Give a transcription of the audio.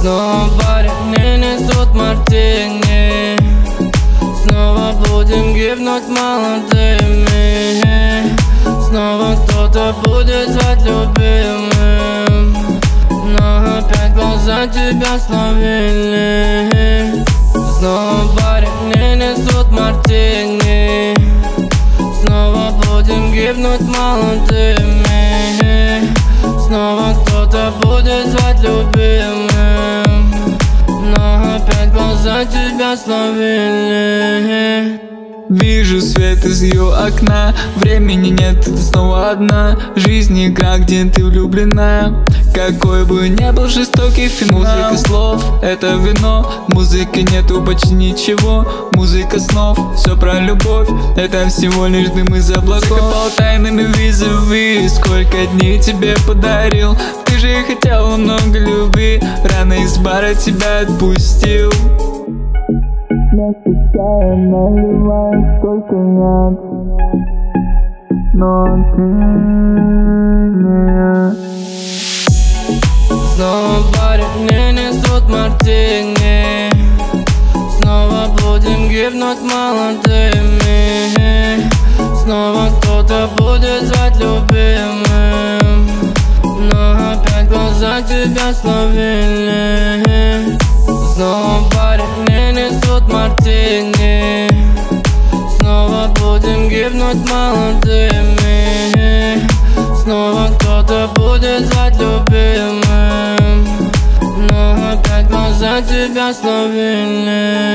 Снова не несут мартини. Снова будем гибнуть молодыми. Снова кто-то будет звать любимым. Но опять глаза тебя словили гибнуть молодыми Снова кто-то будет звать любимым. Но опять глаза тебя словили Вижу свет из ее окна. Времени нет, ты снова одна. Жизнь игра, где ты влюблена Какой бы ни был жестокий финал. Музыка слов, это вино. Музыки нету почти ничего. Музыка снов, все про любовь. Это всего лишь дым из облаков. Закопал тайнами визовы Сколько дней тебе подарил. Ты же хотел много любви. Рано из бара тебя отпустил Вместо чая наливаешь только яд Но ты не Снова в баре не несут мартини. Снова будем гибнуть молодыми. Снова кто-то будет звать любимым. Но опять глаза тебя словили. Снова гибнуть молодыми. Снова кто-то будет звать любимым. Но опять глаза тебя словили